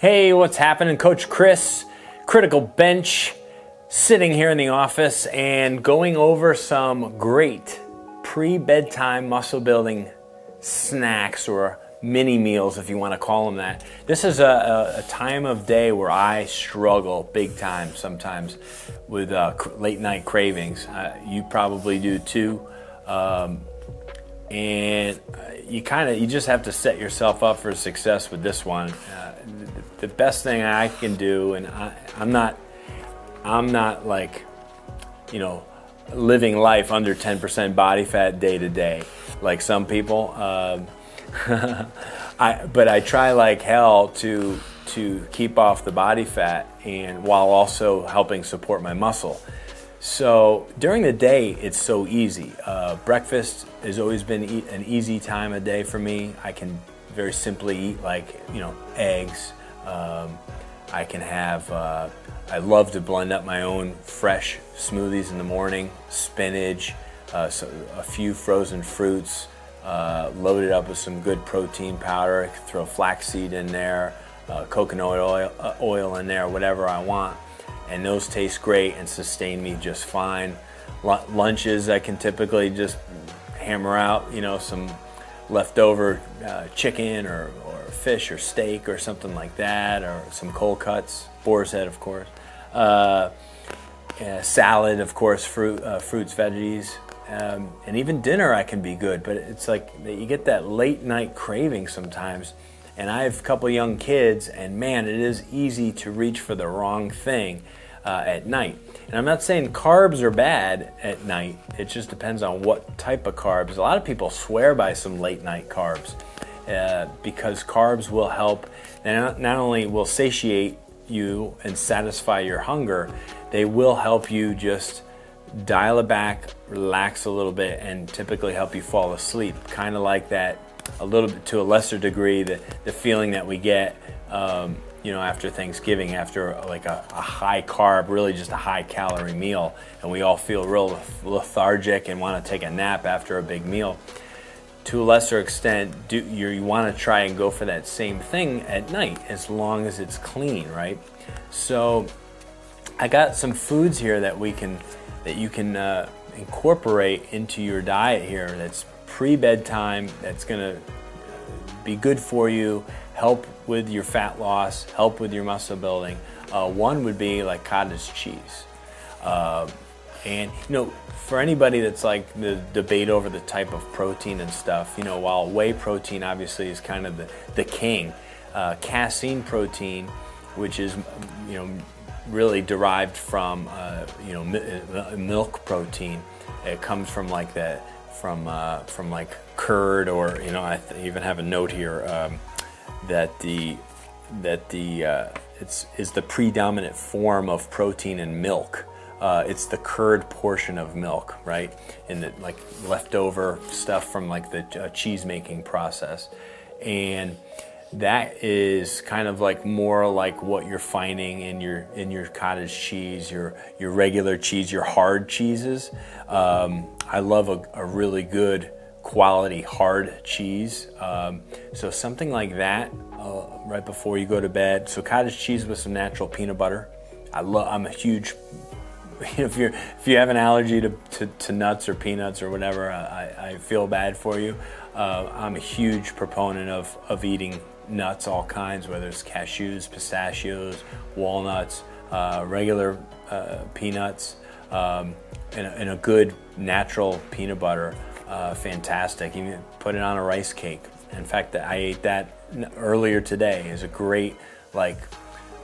Hey, what's happening? Coach Chris, Critical Bench, sitting here in the office and going over some great pre bedtime muscle building snacks or mini meals, if you want to call them that. This is a, a, a time of day where I struggle big time sometimes with uh, late night cravings. Uh, you probably do too. Um, and uh, you kind of you just have to set yourself up for success with this one. Uh, the, best thing I can do, and I, I'm not, I'm not like, you know, living life under 10% body fat day to day, like some people. Um, I, but I try like hell to to keep off the body fat and while also helping support my muscle. So during the day, it's so easy. Uh, breakfast has always been e- an easy time of day for me. I can very simply eat like you know eggs. Um, I can have. Uh, I love to blend up my own fresh smoothies in the morning. Spinach, uh, so a few frozen fruits, uh, load it up with some good protein powder. throw flaxseed in there, uh, coconut oil, uh, oil in there, whatever I want and those taste great and sustain me just fine. L- lunches I can typically just hammer out, you know, some leftover uh, chicken or, or fish or steak or something like that, or some cold cuts, boar's head, of course. Uh, yeah, salad, of course, fruit, uh, fruits, veggies, um, and even dinner I can be good. But it's like you get that late night craving sometimes and I have a couple young kids, and man, it is easy to reach for the wrong thing uh, at night. And I'm not saying carbs are bad at night, it just depends on what type of carbs. A lot of people swear by some late night carbs uh, because carbs will help, and not only will satiate you and satisfy your hunger, they will help you just dial it back, relax a little bit, and typically help you fall asleep. Kind of like that a little bit to a lesser degree the, the feeling that we get um, you know after thanksgiving after like a, a, high carb really just a high calorie meal and we all feel real lethargic and want to take a nap after a big meal to a lesser extent do you, you want to try and go for that same thing at night as long as it's clean right? So i got some foods here that we can that you can uh, incorporate into your diet here that's pre bedtime that's going to be good for you, help with your fat loss, help with your muscle building. Uh, one would be like cottage cheese. Uh, and, you know, for anybody that's like the debate over the type of protein and stuff, you know, while whey protein obviously is kind of the, the king, uh, casein protein, which is, you know, really derived from, uh, you know, uh, milk protein. It comes from like the from uh, from like curd or you know I even have a note here um, that the that the uh, it's is the predominant form of protein in milk. Uh, it's the curd portion of milk, right? And the like leftover stuff from like the uh, cheese making process, and that is kind of like more like what you're finding in your in your cottage cheese, your your regular cheese, your hard cheeses. Um, I love a, a, really good quality hard cheese. Um, so something like that uh, right before you go to bed. So cottage cheese with some natural peanut butter. I love. I'm a huge. If you if you have an allergy to, to, to, nuts or peanuts or whatever, I, I feel bad for you. Uh, I'm a huge proponent of, of eating nuts, all kinds, whether it's cashews, pistachios, walnuts, uh, regular uh, peanuts, um, and, a, and, a, good natural peanut butter. Uh, fantastic. You can put it on a rice cake. In fact, I ate that earlier today. Is a great, like,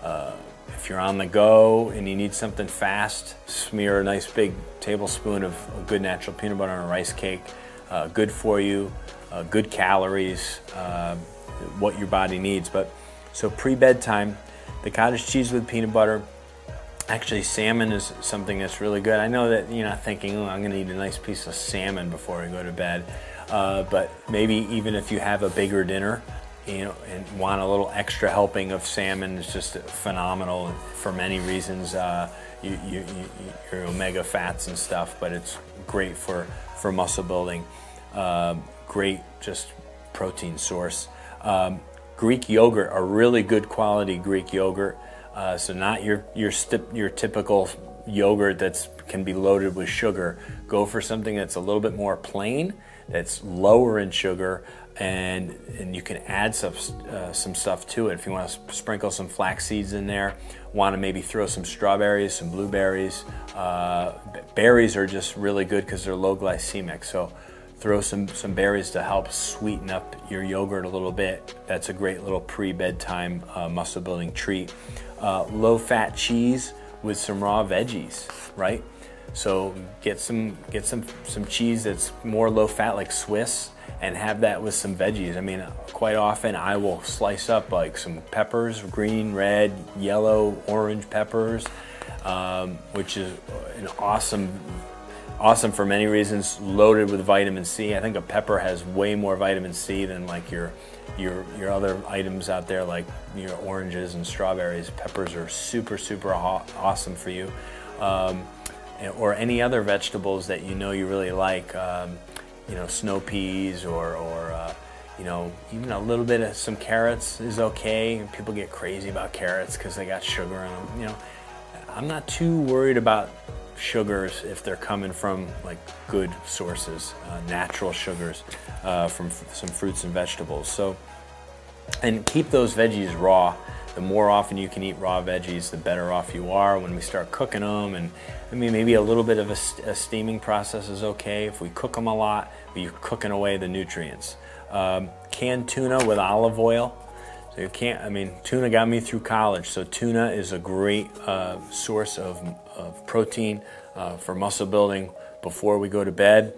uh, if you're on the go and you need something fast, smear a nice big tablespoon of good natural peanut butter on a rice cake. Uh, good for you, uh, good calories. Um, what your body needs. But so pre bedtime, the cottage cheese with peanut butter. Actually, salmon is something that's really good. I know that you're not thinking, oh, I'm going to eat a nice piece of salmon before I go to bed. Uh, but maybe even if you have a bigger dinner, you know, and want a little extra helping of salmon, it's just phenomenal for many reasons. Uh, you, you, you, your omega fats and stuff, but it's great for, for muscle building. Uh, great, just protein source. Um, Greek yogurt, a really good quality Greek yogurt. Uh, so not your your your typical yogurt that can be loaded with sugar. Go for something that's a little bit more plain, that's lower in sugar, and and you can add some uh, some stuff to it. If you want to sprinkle some flax seeds in there, want to maybe throw some strawberries, some blueberries. Uh, berries are just really good because they're low glycemic. So throw some some berries to help sweeten up your yogurt a little bit. That's a great little pre bedtime uh, muscle building treat. Uh, low fat cheese with some raw veggies, right? So get some get some some cheese that's more low fat like Swiss and have that with some veggies. I mean, quite often I will slice up like some peppers, green, red, yellow, orange peppers, um, which is an awesome, awesome for many reasons, loaded with vitamin C. I think a pepper has way more vitamin C than like your your your other items out there like your oranges and strawberries. Peppers are super super awesome for you. Um, or any other vegetables that you know you really like. Um, you know, snow peas or, or uh, you know, even a little bit of some carrots is okay. People get crazy about carrots because they got sugar in them. You know, I'm not too worried about sugars if they're coming from like good sources, uh, natural sugars uh, from some fruits and vegetables. So, and keep those veggies raw. The more often you can eat raw veggies, the better off you are. When we start cooking them and I mean, maybe a little bit of a, a, steaming process is okay. If we cook them a lot, you're cooking away the nutrients. Um, canned tuna with olive oil. So you can't, I mean, tuna got me through college. So tuna is a great uh, source of, of protein uh, for muscle building before we go to bed.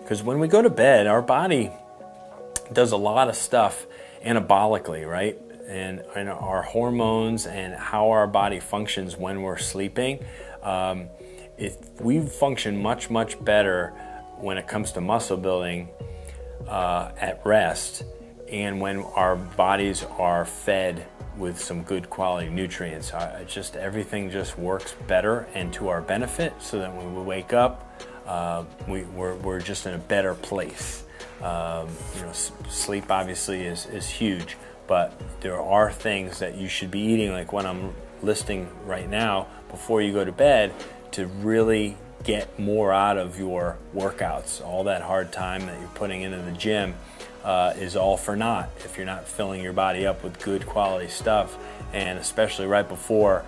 Because when we go to bed, our body does a lot of stuff anabolically, right? And, and our hormones and how our body functions when we're sleeping. Um, if we function much much better when it comes to muscle building uh, at rest and when our bodies are fed with some good quality nutrients uh, just everything just works better and to our benefit so that when we wake up uh, we, we're, we're just in a better place um, you know s- sleep obviously is, is huge but there are things that you should be eating like what i'm listing right now before you go to bed to really get more out of your workouts. All that hard time that you're putting into the gym uh, is all for naught if you're not filling your body up with good quality stuff. And especially right before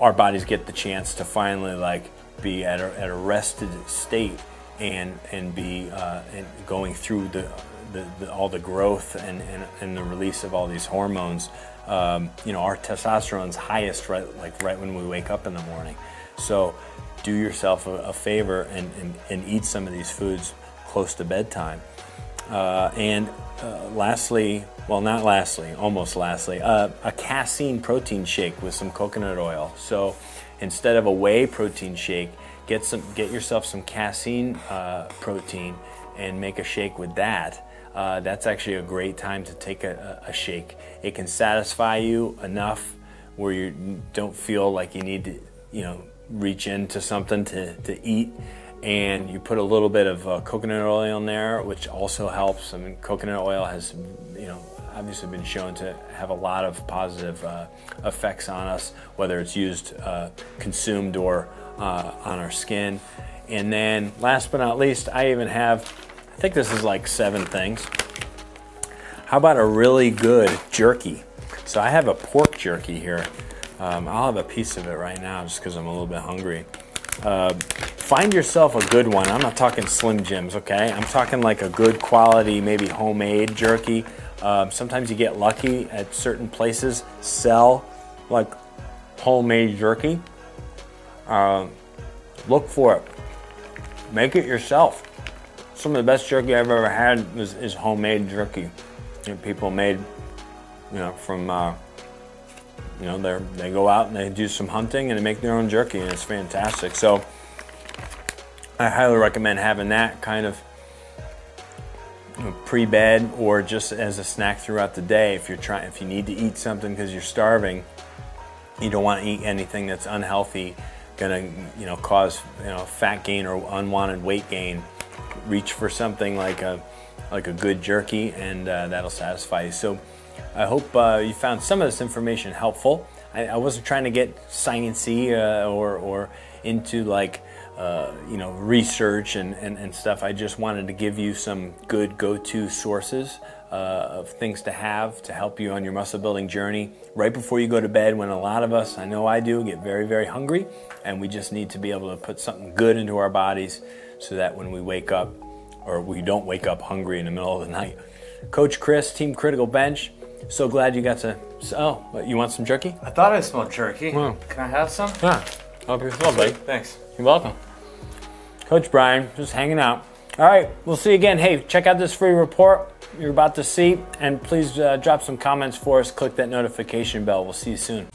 our bodies get the chance to finally like be at a, at a rested state and and be uh, and going through the, the, the, all the growth and, and, and the release of all these hormones. Um, you know, our testosterone's highest right like right when we wake up in the morning. So do yourself a, a favor and, and, and, eat some of these foods close to bedtime. Uh, and uh, lastly, well, not lastly, almost lastly, uh, a casein protein shake with some coconut oil. So instead of a whey protein shake, get some, get yourself some casein uh, protein and make a shake with that. Uh, that's actually a great time to take a, a shake. It can satisfy you enough where you don't feel like you need to, you know, reach into something to, to eat and you put a little bit of uh, coconut oil in there which also helps. I mean coconut oil has you know obviously been shown to have a lot of positive uh, effects on us whether it's used uh, consumed or uh, on our skin. And then last but not least i even have i think this is like seven things. How about a really good jerky? So i have a pork jerky here. Um, I'll have a piece of it right now just because I'm a little bit hungry. Find yourself a good one. I'm not talking Slim Jims, okay? I'm talking like a good quality, maybe homemade jerky. Uh, sometimes you get lucky at certain places sell like homemade jerky. Uh, look for it. Make it yourself. Some of the best jerky I've ever had is, is homemade jerky. People made, you know, from uh, you know, they they go out and they do some hunting and they make their own jerky, and it's fantastic. So I highly recommend having that kind of pre-bed or just as a snack throughout the day. If you're trying, if you need to eat something because you're starving, you don't want to eat anything that's unhealthy, gonna you know cause you know fat gain or unwanted weight gain. Reach for something like a like a good jerky, and uh, that'll satisfy you. So I hope uh, you found some of this information helpful. I, I wasn't trying to get sciencey uh, or, or into like uh, you know research and, and, and stuff. I just wanted to give you some good go-to sources uh, of things to have to help you on your muscle building journey right before you go to bed. When a lot of us, I know I do, get very very hungry, and we just need to be able to put something good into our bodies so that when we wake up or we don't wake up hungry in the middle of the night. Coach Chris, Team Critical Bench. So glad you got to. Oh, you want some jerky? I thought I smelled jerky. Can I have some? Yeah. Help yourself, buddy. Thanks. You're welcome. Coach Brian, just hanging out. All right, we'll see you again. Hey, check out this free report you're about to see, and please uh, drop some comments for us. Click that notification bell. We'll see you soon.